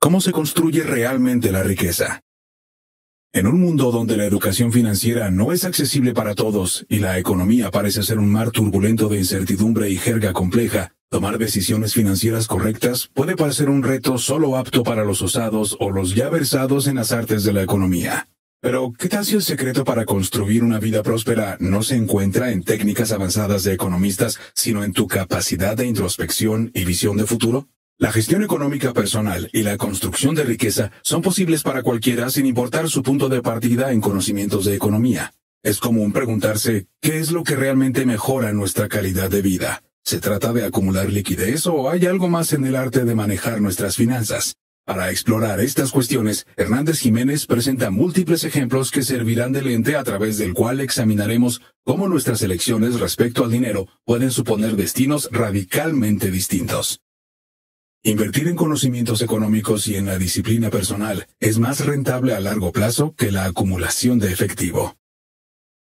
¿Cómo se construye realmente la riqueza? En un mundo donde la educación financiera no es accesible para todos y la economía parece ser un mar turbulento de incertidumbre y jerga compleja, tomar decisiones financieras correctas puede parecer un reto solo apto para los osados o los ya versados en las artes de la economía. Pero, ¿qué tal si el secreto para construir una vida próspera no se encuentra en técnicas avanzadas de economistas, sino en tu capacidad de introspección y visión de futuro? La gestión económica personal y la construcción de riqueza son posibles para cualquiera sin importar su punto de partida en conocimientos de economía. Es común preguntarse, ¿qué es lo que realmente mejora nuestra calidad de vida? ¿Se trata de acumular liquidez o hay algo más en el arte de manejar nuestras finanzas? Para explorar estas cuestiones, Hernández Jiménez presenta múltiples ejemplos que servirán de lente a través del cual examinaremos cómo nuestras elecciones respecto al dinero pueden suponer destinos radicalmente distintos. Invertir en conocimientos económicos y en la disciplina personal es más rentable a largo plazo que la acumulación de efectivo.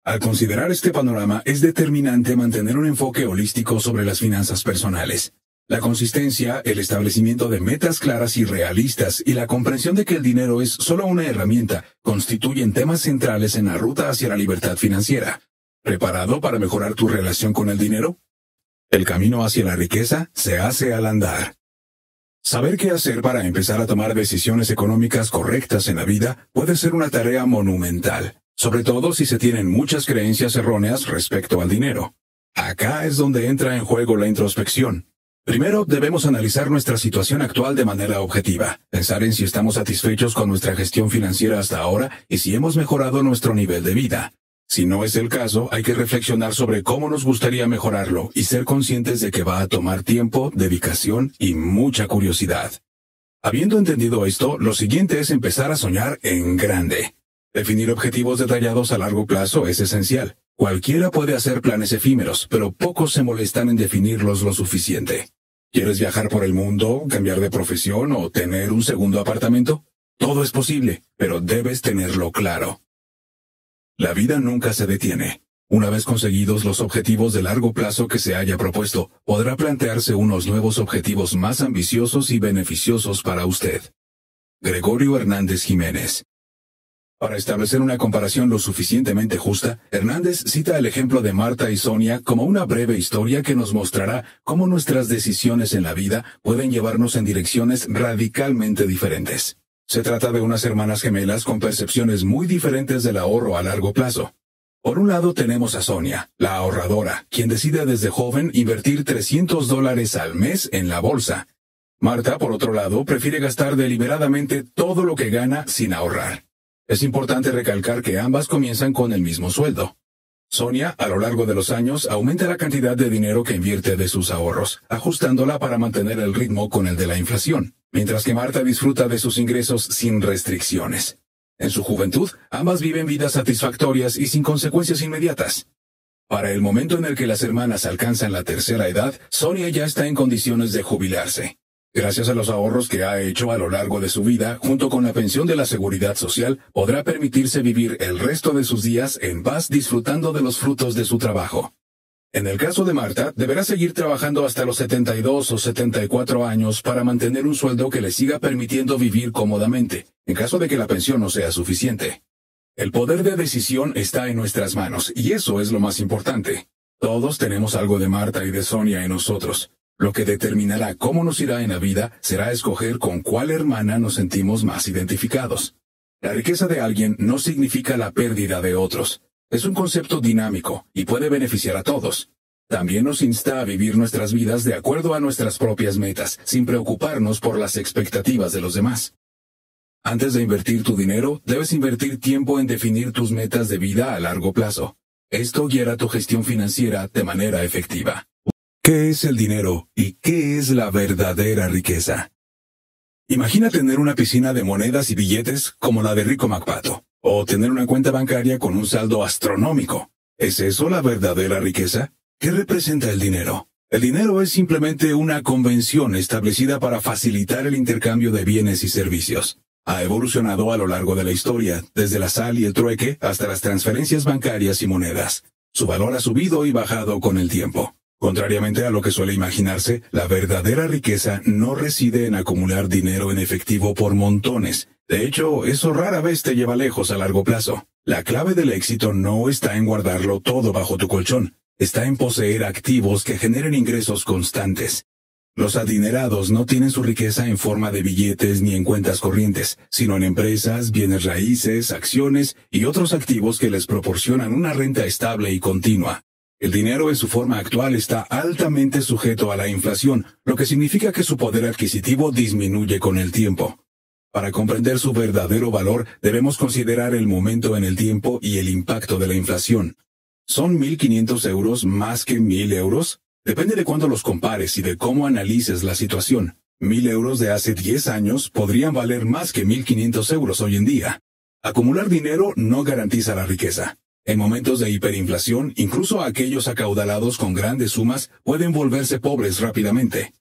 Al considerar este panorama, es determinante mantener un enfoque holístico sobre las finanzas personales. La consistencia, el establecimiento de metas claras y realistas y la comprensión de que el dinero es solo una herramienta constituyen temas centrales en la ruta hacia la libertad financiera. ¿Preparado para mejorar tu relación con el dinero? El camino hacia la riqueza se hace al andar. Saber qué hacer para empezar a tomar decisiones económicas correctas en la vida puede ser una tarea monumental, sobre todo si se tienen muchas creencias erróneas respecto al dinero. Acá es donde entra en juego la introspección. Primero, debemos analizar nuestra situación actual de manera objetiva, pensar en si estamos satisfechos con nuestra gestión financiera hasta ahora y si hemos mejorado nuestro nivel de vida. Si no es el caso, hay que reflexionar sobre cómo nos gustaría mejorarlo y ser conscientes de que va a tomar tiempo, dedicación y mucha curiosidad. Habiendo entendido esto, lo siguiente es empezar a soñar en grande. Definir objetivos detallados a largo plazo es esencial. Cualquiera puede hacer planes efímeros, pero pocos se molestan en definirlos lo suficiente. ¿Quieres viajar por el mundo, cambiar de profesión o tener un segundo apartamento? Todo es posible, pero debes tenerlo claro. La vida nunca se detiene. Una vez conseguidos los objetivos de largo plazo que se haya propuesto, podrá plantearse unos nuevos objetivos más ambiciosos y beneficiosos para usted. Gregorio Hernández Jiménez para establecer una comparación lo suficientemente justa, Hernández cita el ejemplo de Marta y Sonia como una breve historia que nos mostrará cómo nuestras decisiones en la vida pueden llevarnos en direcciones radicalmente diferentes. Se trata de unas hermanas gemelas con percepciones muy diferentes del ahorro a largo plazo. Por un lado tenemos a Sonia, la ahorradora, quien decide desde joven invertir 300 dólares al mes en la bolsa. Marta, por otro lado, prefiere gastar deliberadamente todo lo que gana sin ahorrar. Es importante recalcar que ambas comienzan con el mismo sueldo. Sonia, a lo largo de los años, aumenta la cantidad de dinero que invierte de sus ahorros, ajustándola para mantener el ritmo con el de la inflación, mientras que Marta disfruta de sus ingresos sin restricciones. En su juventud, ambas viven vidas satisfactorias y sin consecuencias inmediatas. Para el momento en el que las hermanas alcanzan la tercera edad, Sonia ya está en condiciones de jubilarse. Gracias a los ahorros que ha hecho a lo largo de su vida, junto con la pensión de la seguridad social, podrá permitirse vivir el resto de sus días en paz disfrutando de los frutos de su trabajo. En el caso de Marta, deberá seguir trabajando hasta los 72 o 74 años para mantener un sueldo que le siga permitiendo vivir cómodamente, en caso de que la pensión no sea suficiente. El poder de decisión está en nuestras manos, y eso es lo más importante. Todos tenemos algo de Marta y de Sonia en nosotros, lo que determinará cómo nos irá en la vida será escoger con cuál hermana nos sentimos más identificados. La riqueza de alguien no significa la pérdida de otros. Es un concepto dinámico y puede beneficiar a todos. También nos insta a vivir nuestras vidas de acuerdo a nuestras propias metas, sin preocuparnos por las expectativas de los demás. Antes de invertir tu dinero, debes invertir tiempo en definir tus metas de vida a largo plazo. Esto guiará tu gestión financiera de manera efectiva. ¿Qué es el dinero y qué es la verdadera riqueza? Imagina tener una piscina de monedas y billetes como la de Rico MacPato, o tener una cuenta bancaria con un saldo astronómico. ¿Es eso la verdadera riqueza? ¿Qué representa el dinero? El dinero es simplemente una convención establecida para facilitar el intercambio de bienes y servicios. Ha evolucionado a lo largo de la historia, desde la sal y el trueque hasta las transferencias bancarias y monedas. Su valor ha subido y bajado con el tiempo. Contrariamente a lo que suele imaginarse, la verdadera riqueza no reside en acumular dinero en efectivo por montones. De hecho, eso rara vez te lleva lejos a largo plazo. La clave del éxito no está en guardarlo todo bajo tu colchón, está en poseer activos que generen ingresos constantes. Los adinerados no tienen su riqueza en forma de billetes ni en cuentas corrientes, sino en empresas, bienes raíces, acciones y otros activos que les proporcionan una renta estable y continua. El dinero en su forma actual está altamente sujeto a la inflación, lo que significa que su poder adquisitivo disminuye con el tiempo. Para comprender su verdadero valor, debemos considerar el momento en el tiempo y el impacto de la inflación. ¿Son 1.500 euros más que 1.000 euros? Depende de cuándo los compares y de cómo analices la situación. 1.000 euros de hace 10 años podrían valer más que 1.500 euros hoy en día. Acumular dinero no garantiza la riqueza. En momentos de hiperinflación, incluso aquellos acaudalados con grandes sumas pueden volverse pobres rápidamente.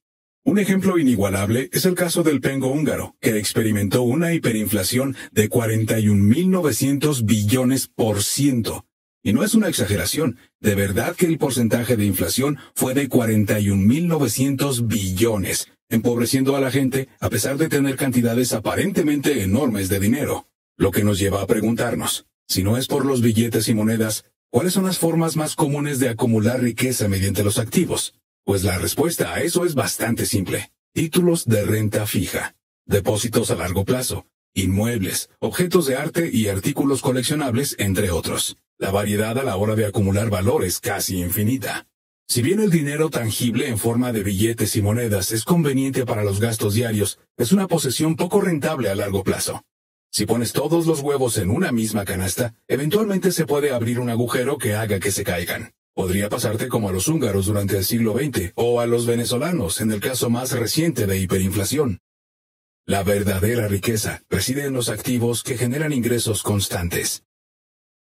Un ejemplo inigualable es el caso del pengo húngaro, que experimentó una hiperinflación de 41.900 billones por ciento. Y no es una exageración, de verdad que el porcentaje de inflación fue de 41.900 billones, empobreciendo a la gente a pesar de tener cantidades aparentemente enormes de dinero. Lo que nos lleva a preguntarnos, si no es por los billetes y monedas, ¿cuáles son las formas más comunes de acumular riqueza mediante los activos? Pues la respuesta a eso es bastante simple. Títulos de renta fija, depósitos a largo plazo, inmuebles, objetos de arte y artículos coleccionables, entre otros. La variedad a la hora de acumular valor es casi infinita. Si bien el dinero tangible en forma de billetes y monedas es conveniente para los gastos diarios, es una posesión poco rentable a largo plazo. Si pones todos los huevos en una misma canasta, eventualmente se puede abrir un agujero que haga que se caigan. Podría pasarte como a los húngaros durante el siglo XX o a los venezolanos en el caso más reciente de hiperinflación. La verdadera riqueza reside en los activos que generan ingresos constantes.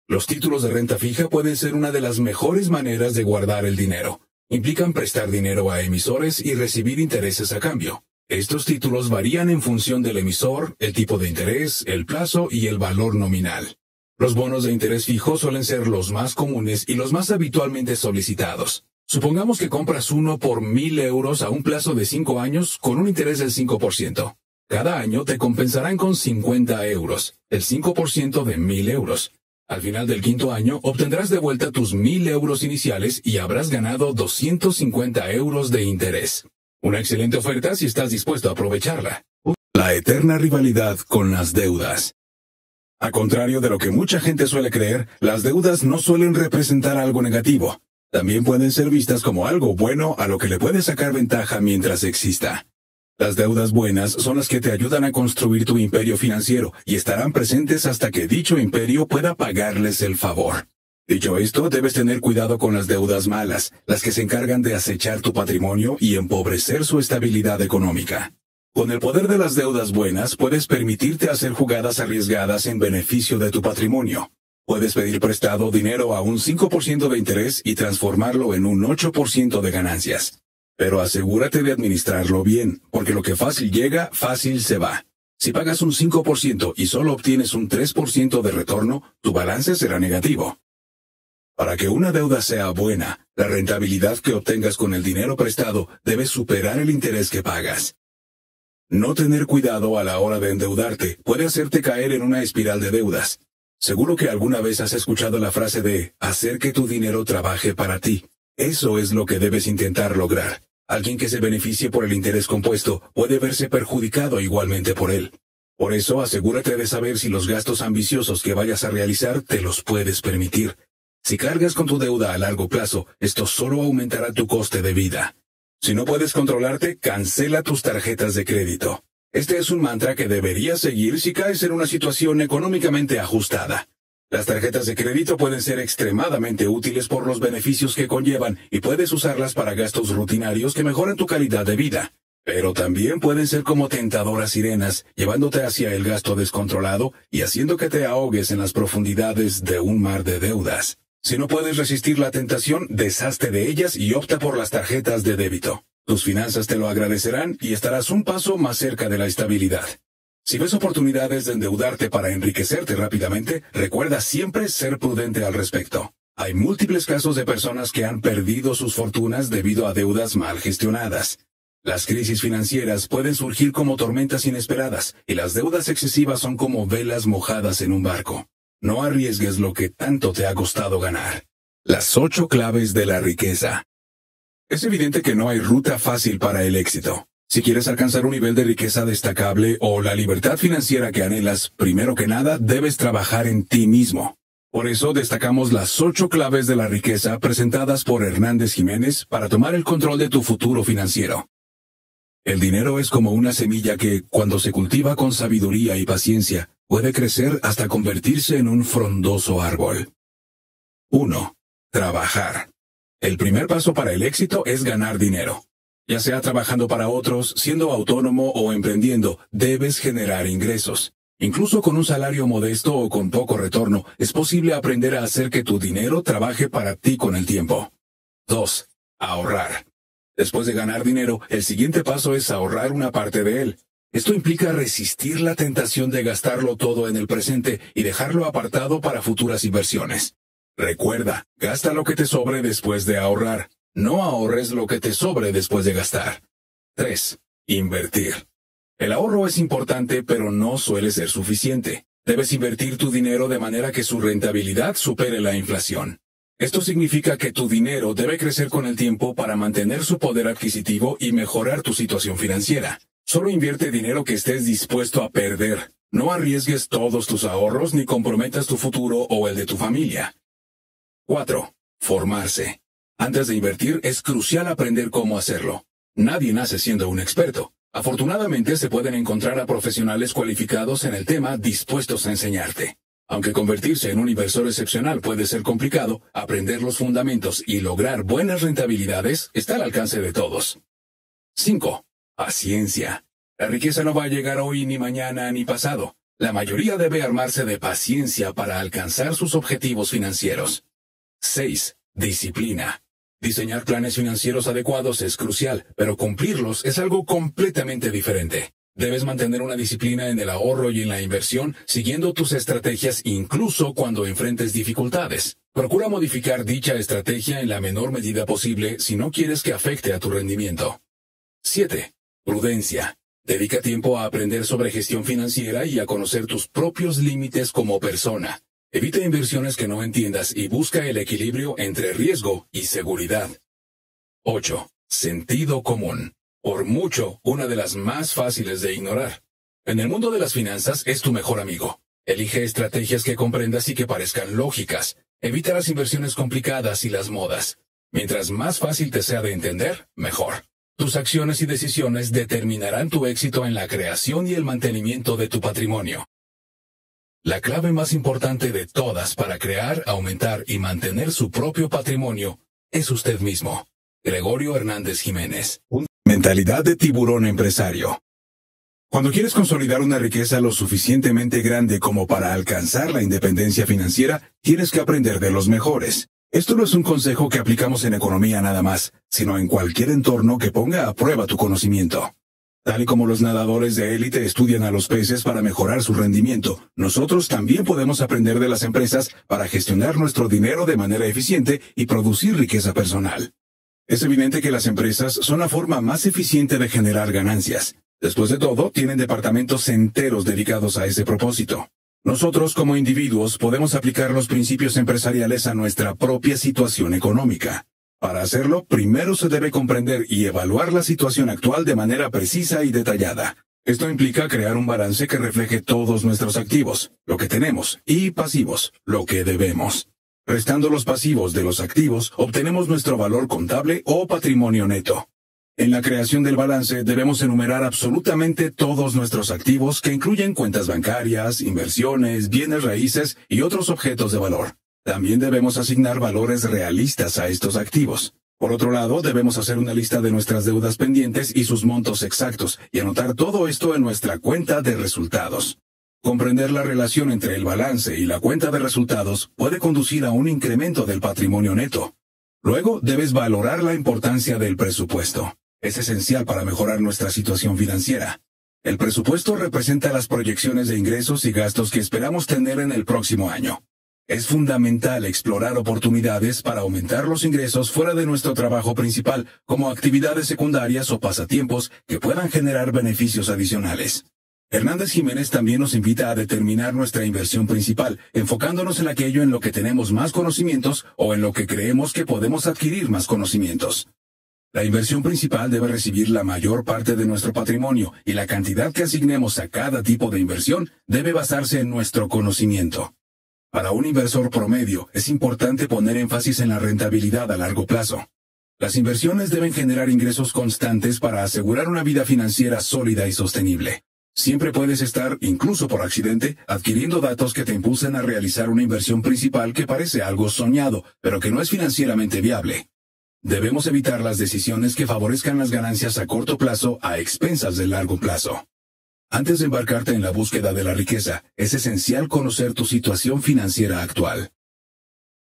Los títulos de renta fija pueden ser una de las mejores maneras de guardar el dinero. Implican prestar dinero a emisores y recibir intereses a cambio. Estos títulos varían en función del emisor, el tipo de interés, el plazo y el valor nominal. Los bonos de interés fijo suelen ser los más comunes y los más habitualmente solicitados. Supongamos que compras uno por mil euros a un plazo de cinco años con un interés del 5%. Cada año te compensarán con 50 euros, el 5% de mil euros. Al final del quinto año obtendrás de vuelta tus mil euros iniciales y habrás ganado 250 euros de interés. Una excelente oferta si estás dispuesto a aprovecharla. La eterna rivalidad con las deudas. A contrario de lo que mucha gente suele creer, las deudas no suelen representar algo negativo. También pueden ser vistas como algo bueno a lo que le puedes sacar ventaja mientras exista. Las deudas buenas son las que te ayudan a construir tu imperio financiero y estarán presentes hasta que dicho imperio pueda pagarles el favor. Dicho esto, debes tener cuidado con las deudas malas, las que se encargan de acechar tu patrimonio y empobrecer su estabilidad económica. Con el poder de las deudas buenas, puedes permitirte hacer jugadas arriesgadas en beneficio de tu patrimonio. Puedes pedir prestado dinero a un 5% de interés y transformarlo en un 8% de ganancias. Pero asegúrate de administrarlo bien, porque lo que fácil llega, fácil se va. Si pagas un 5% y solo obtienes un 3% de retorno, tu balance será negativo. Para que una deuda sea buena, la rentabilidad que obtengas con el dinero prestado debe superar el interés que pagas. No tener cuidado a la hora de endeudarte puede hacerte caer en una espiral de deudas. Seguro que alguna vez has escuchado la frase de hacer que tu dinero trabaje para ti. Eso es lo que debes intentar lograr. Alguien que se beneficie por el interés compuesto puede verse perjudicado igualmente por él. Por eso asegúrate de saber si los gastos ambiciosos que vayas a realizar te los puedes permitir. Si cargas con tu deuda a largo plazo, esto solo aumentará tu coste de vida. Si no puedes controlarte, cancela tus tarjetas de crédito. Este es un mantra que deberías seguir si caes en una situación económicamente ajustada. Las tarjetas de crédito pueden ser extremadamente útiles por los beneficios que conllevan y puedes usarlas para gastos rutinarios que mejoran tu calidad de vida. Pero también pueden ser como tentadoras sirenas, llevándote hacia el gasto descontrolado y haciendo que te ahogues en las profundidades de un mar de deudas. Si no puedes resistir la tentación, deshazte de ellas y opta por las tarjetas de débito. Tus finanzas te lo agradecerán y estarás un paso más cerca de la estabilidad. Si ves oportunidades de endeudarte para enriquecerte rápidamente, recuerda siempre ser prudente al respecto. Hay múltiples casos de personas que han perdido sus fortunas debido a deudas mal gestionadas. Las crisis financieras pueden surgir como tormentas inesperadas, y las deudas excesivas son como velas mojadas en un barco. No arriesgues lo que tanto te ha costado ganar. Las ocho claves de la riqueza. Es evidente que no hay ruta fácil para el éxito. Si quieres alcanzar un nivel de riqueza destacable o la libertad financiera que anhelas, primero que nada debes trabajar en ti mismo. Por eso destacamos las ocho claves de la riqueza presentadas por Hernández Jiménez para tomar el control de tu futuro financiero. El dinero es como una semilla que, cuando se cultiva con sabiduría y paciencia, puede crecer hasta convertirse en un frondoso árbol. 1. Trabajar. El primer paso para el éxito es ganar dinero. Ya sea trabajando para otros, siendo autónomo o emprendiendo, debes generar ingresos. Incluso con un salario modesto o con poco retorno, es posible aprender a hacer que tu dinero trabaje para ti con el tiempo. 2. Ahorrar. Después de ganar dinero, el siguiente paso es ahorrar una parte de él. Esto implica resistir la tentación de gastarlo todo en el presente y dejarlo apartado para futuras inversiones. Recuerda, gasta lo que te sobre después de ahorrar. No ahorres lo que te sobre después de gastar. 3. Invertir. El ahorro es importante, pero no suele ser suficiente. Debes invertir tu dinero de manera que su rentabilidad supere la inflación. Esto significa que tu dinero debe crecer con el tiempo para mantener su poder adquisitivo y mejorar tu situación financiera. Solo invierte dinero que estés dispuesto a perder. No arriesgues todos tus ahorros ni comprometas tu futuro o el de tu familia. 4. Formarse. Antes de invertir es crucial aprender cómo hacerlo. Nadie nace siendo un experto. Afortunadamente se pueden encontrar a profesionales cualificados en el tema dispuestos a enseñarte. Aunque convertirse en un inversor excepcional puede ser complicado, aprender los fundamentos y lograr buenas rentabilidades está al alcance de todos. 5. Paciencia. La riqueza no va a llegar hoy ni mañana ni pasado. La mayoría debe armarse de paciencia para alcanzar sus objetivos financieros. 6. Disciplina. Diseñar planes financieros adecuados es crucial, pero cumplirlos es algo completamente diferente. Debes mantener una disciplina en el ahorro y en la inversión, siguiendo tus estrategias incluso cuando enfrentes dificultades. Procura modificar dicha estrategia en la menor medida posible si no quieres que afecte a tu rendimiento. 7. Prudencia. Dedica tiempo a aprender sobre gestión financiera y a conocer tus propios límites como persona. Evita inversiones que no entiendas y busca el equilibrio entre riesgo y seguridad. 8. Sentido común por mucho una de las más fáciles de ignorar. En el mundo de las finanzas es tu mejor amigo. Elige estrategias que comprendas y que parezcan lógicas. Evita las inversiones complicadas y las modas. Mientras más fácil te sea de entender, mejor. Tus acciones y decisiones determinarán tu éxito en la creación y el mantenimiento de tu patrimonio. La clave más importante de todas para crear, aumentar y mantener su propio patrimonio es usted mismo. Gregorio Hernández Jiménez. Mentalidad de tiburón empresario. Cuando quieres consolidar una riqueza lo suficientemente grande como para alcanzar la independencia financiera, tienes que aprender de los mejores. Esto no es un consejo que aplicamos en economía nada más, sino en cualquier entorno que ponga a prueba tu conocimiento. Tal y como los nadadores de élite estudian a los peces para mejorar su rendimiento, nosotros también podemos aprender de las empresas para gestionar nuestro dinero de manera eficiente y producir riqueza personal. Es evidente que las empresas son la forma más eficiente de generar ganancias. Después de todo, tienen departamentos enteros dedicados a ese propósito. Nosotros como individuos podemos aplicar los principios empresariales a nuestra propia situación económica. Para hacerlo, primero se debe comprender y evaluar la situación actual de manera precisa y detallada. Esto implica crear un balance que refleje todos nuestros activos, lo que tenemos, y pasivos, lo que debemos. Restando los pasivos de los activos, obtenemos nuestro valor contable o patrimonio neto. En la creación del balance debemos enumerar absolutamente todos nuestros activos que incluyen cuentas bancarias, inversiones, bienes raíces y otros objetos de valor. También debemos asignar valores realistas a estos activos. Por otro lado, debemos hacer una lista de nuestras deudas pendientes y sus montos exactos y anotar todo esto en nuestra cuenta de resultados. Comprender la relación entre el balance y la cuenta de resultados puede conducir a un incremento del patrimonio neto. Luego, debes valorar la importancia del presupuesto. Es esencial para mejorar nuestra situación financiera. El presupuesto representa las proyecciones de ingresos y gastos que esperamos tener en el próximo año. Es fundamental explorar oportunidades para aumentar los ingresos fuera de nuestro trabajo principal, como actividades secundarias o pasatiempos que puedan generar beneficios adicionales. Hernández Jiménez también nos invita a determinar nuestra inversión principal, enfocándonos en aquello en lo que tenemos más conocimientos o en lo que creemos que podemos adquirir más conocimientos. La inversión principal debe recibir la mayor parte de nuestro patrimonio y la cantidad que asignemos a cada tipo de inversión debe basarse en nuestro conocimiento. Para un inversor promedio es importante poner énfasis en la rentabilidad a largo plazo. Las inversiones deben generar ingresos constantes para asegurar una vida financiera sólida y sostenible. Siempre puedes estar, incluso por accidente, adquiriendo datos que te impulsen a realizar una inversión principal que parece algo soñado, pero que no es financieramente viable. Debemos evitar las decisiones que favorezcan las ganancias a corto plazo a expensas del largo plazo. Antes de embarcarte en la búsqueda de la riqueza, es esencial conocer tu situación financiera actual.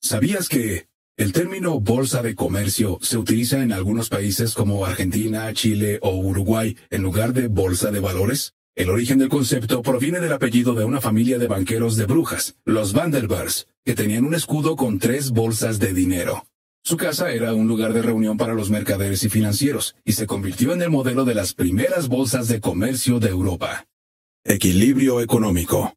¿Sabías que el término bolsa de comercio se utiliza en algunos países como Argentina, Chile o Uruguay en lugar de bolsa de valores? El origen del concepto proviene del apellido de una familia de banqueros de Brujas, los Vandelbers, que tenían un escudo con tres bolsas de dinero. Su casa era un lugar de reunión para los mercaderes y financieros, y se convirtió en el modelo de las primeras bolsas de comercio de Europa. Equilibrio económico.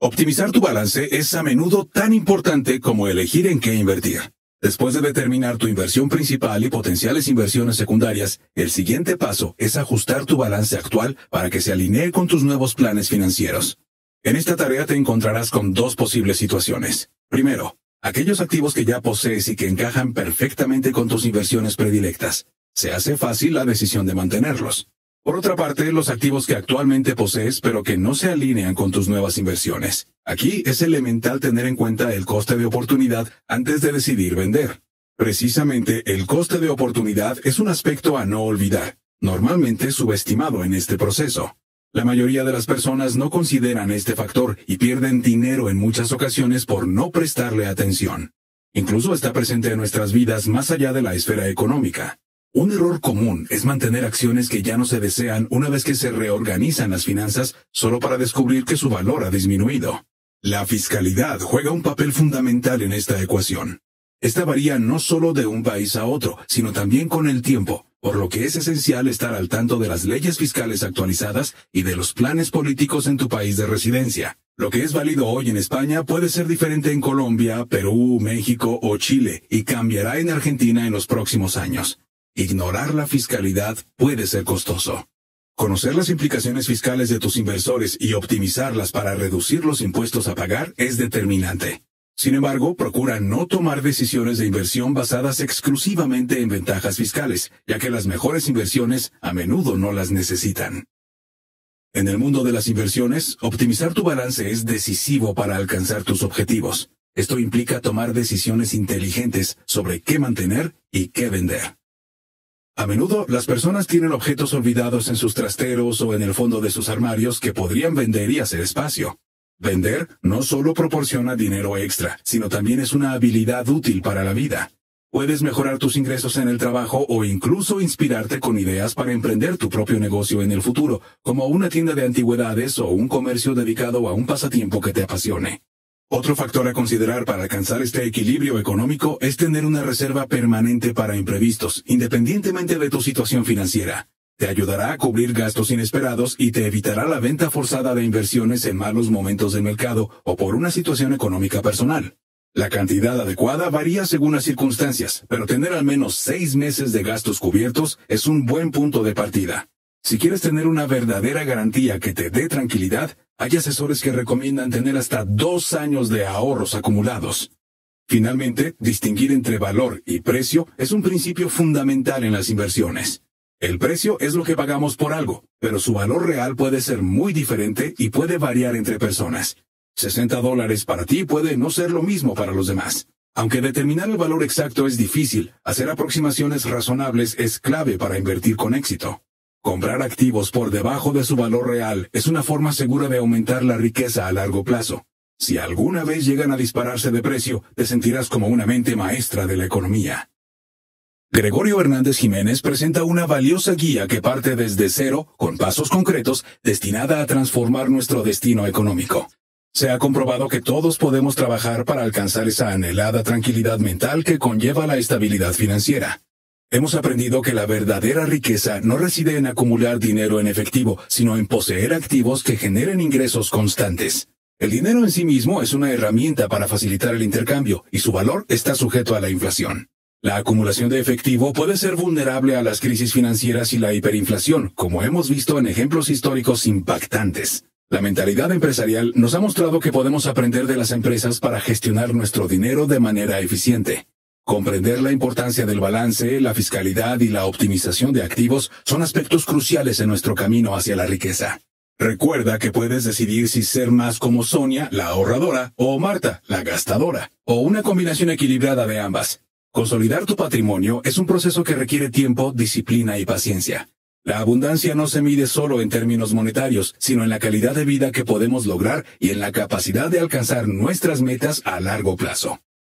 Optimizar tu balance es a menudo tan importante como elegir en qué invertir. Después de determinar tu inversión principal y potenciales inversiones secundarias, el siguiente paso es ajustar tu balance actual para que se alinee con tus nuevos planes financieros. En esta tarea te encontrarás con dos posibles situaciones. Primero, aquellos activos que ya posees y que encajan perfectamente con tus inversiones predilectas. Se hace fácil la decisión de mantenerlos. Por otra parte, los activos que actualmente posees pero que no se alinean con tus nuevas inversiones. Aquí es elemental tener en cuenta el coste de oportunidad antes de decidir vender. Precisamente el coste de oportunidad es un aspecto a no olvidar, normalmente subestimado en este proceso. La mayoría de las personas no consideran este factor y pierden dinero en muchas ocasiones por no prestarle atención. Incluso está presente en nuestras vidas más allá de la esfera económica. Un error común es mantener acciones que ya no se desean una vez que se reorganizan las finanzas solo para descubrir que su valor ha disminuido. La fiscalidad juega un papel fundamental en esta ecuación. Esta varía no solo de un país a otro, sino también con el tiempo, por lo que es esencial estar al tanto de las leyes fiscales actualizadas y de los planes políticos en tu país de residencia. Lo que es válido hoy en España puede ser diferente en Colombia, Perú, México o Chile y cambiará en Argentina en los próximos años. Ignorar la fiscalidad puede ser costoso. Conocer las implicaciones fiscales de tus inversores y optimizarlas para reducir los impuestos a pagar es determinante. Sin embargo, procura no tomar decisiones de inversión basadas exclusivamente en ventajas fiscales, ya que las mejores inversiones a menudo no las necesitan. En el mundo de las inversiones, optimizar tu balance es decisivo para alcanzar tus objetivos. Esto implica tomar decisiones inteligentes sobre qué mantener y qué vender. A menudo las personas tienen objetos olvidados en sus trasteros o en el fondo de sus armarios que podrían vender y hacer espacio. Vender no solo proporciona dinero extra, sino también es una habilidad útil para la vida. Puedes mejorar tus ingresos en el trabajo o incluso inspirarte con ideas para emprender tu propio negocio en el futuro, como una tienda de antigüedades o un comercio dedicado a un pasatiempo que te apasione. Otro factor a considerar para alcanzar este equilibrio económico es tener una reserva permanente para imprevistos, independientemente de tu situación financiera. Te ayudará a cubrir gastos inesperados y te evitará la venta forzada de inversiones en malos momentos del mercado o por una situación económica personal. La cantidad adecuada varía según las circunstancias, pero tener al menos seis meses de gastos cubiertos es un buen punto de partida. Si quieres tener una verdadera garantía que te dé tranquilidad, hay asesores que recomiendan tener hasta dos años de ahorros acumulados. Finalmente, distinguir entre valor y precio es un principio fundamental en las inversiones. El precio es lo que pagamos por algo, pero su valor real puede ser muy diferente y puede variar entre personas. 60 dólares para ti puede no ser lo mismo para los demás. Aunque determinar el valor exacto es difícil, hacer aproximaciones razonables es clave para invertir con éxito. Comprar activos por debajo de su valor real es una forma segura de aumentar la riqueza a largo plazo. Si alguna vez llegan a dispararse de precio, te sentirás como una mente maestra de la economía. Gregorio Hernández Jiménez presenta una valiosa guía que parte desde cero, con pasos concretos, destinada a transformar nuestro destino económico. Se ha comprobado que todos podemos trabajar para alcanzar esa anhelada tranquilidad mental que conlleva la estabilidad financiera. Hemos aprendido que la verdadera riqueza no reside en acumular dinero en efectivo, sino en poseer activos que generen ingresos constantes. El dinero en sí mismo es una herramienta para facilitar el intercambio, y su valor está sujeto a la inflación. La acumulación de efectivo puede ser vulnerable a las crisis financieras y la hiperinflación, como hemos visto en ejemplos históricos impactantes. La mentalidad empresarial nos ha mostrado que podemos aprender de las empresas para gestionar nuestro dinero de manera eficiente. Comprender la importancia del balance, la fiscalidad y la optimización de activos son aspectos cruciales en nuestro camino hacia la riqueza. Recuerda que puedes decidir si ser más como Sonia, la ahorradora, o Marta, la gastadora, o una combinación equilibrada de ambas. Consolidar tu patrimonio es un proceso que requiere tiempo, disciplina y paciencia. La abundancia no se mide solo en términos monetarios, sino en la calidad de vida que podemos lograr y en la capacidad de alcanzar nuestras metas a largo plazo.